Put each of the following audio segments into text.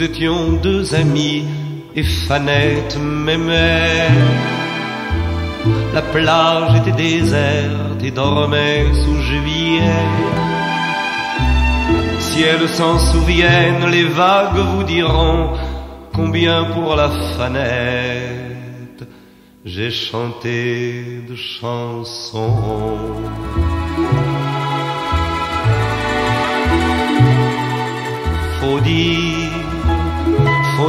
Nous étions deux amis et Fanette m'aimait. La plage était déserte et dormait sous juillet. Si elles s'en souviennent, les vagues vous diront combien pour la fanette j'ai chanté de chansons. Faut dire,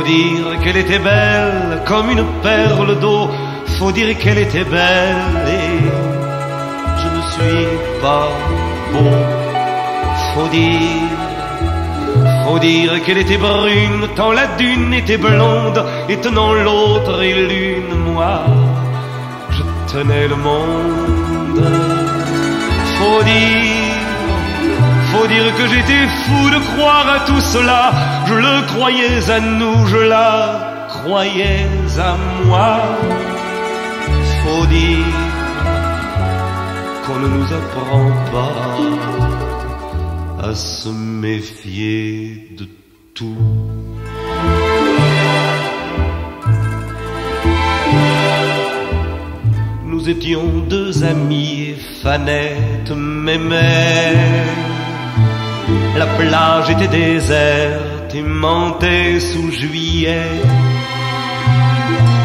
faut dire qu'elle était belle comme une perle d'eau. Faut dire qu'elle était belle et je ne suis pas beau. Faut dire, faut dire qu'elle était brune tant la dune était blonde et tenant l'autre et l'une, moi, je tenais le monde. Faut dire, faut dire que j'étais fou de croire à tout cela. Je le croyais à nous, je la croyais à moi. Faut dire qu'on ne nous apprend pas à se méfier de tout. Nous étions deux amis et Fanette m'aimait. La plage était déserte et mentait sous juillet.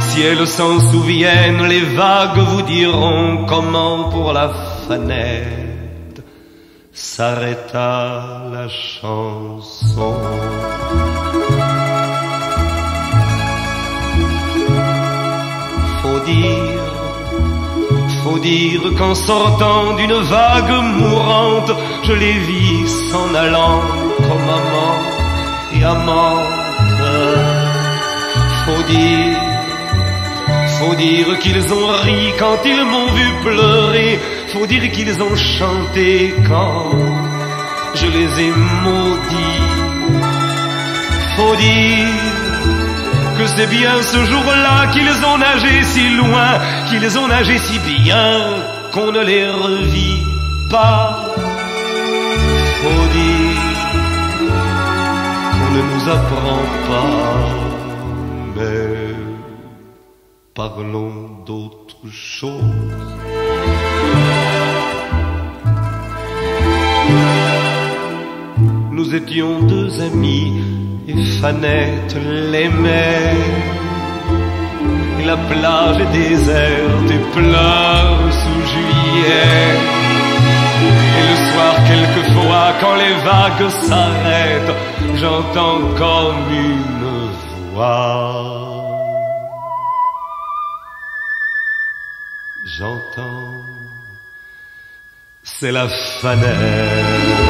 Si elles s'en souviennent, les vagues vous diront comment pour la fanette s'arrêta la chanson. Faut faut dire qu'en sortant d'une vague mourante, je les vis s'en allant comme amant et amante. Faut dire, faut dire qu'ils ont ri quand ils m'ont vu pleurer. Faut dire qu'ils ont chanté quand je les ai maudits. Faut dire c'est bien ce jour-là qu'ils ont nagé si loin, qu'ils ont nagé si bien qu'on ne les revit pas. Faut dire qu'on ne nous apprend pas, mais parlons d'autre chose. Nous étions deux amis et Fanette l'aimait. La plage est déserte et pleure sous juillet. Et le soir, quelquefois, quand les vagues s'arrêtent, j'entends comme une voix. J'entends, c'est la fanette.